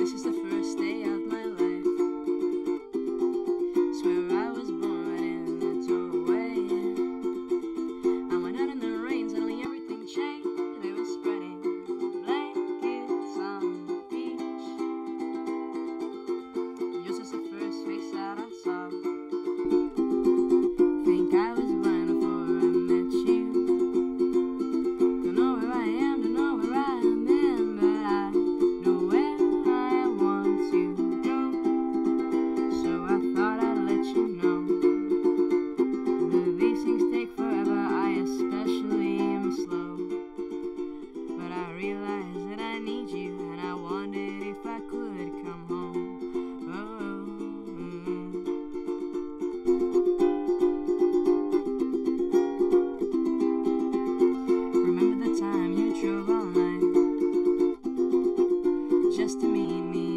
This is the just to meet me.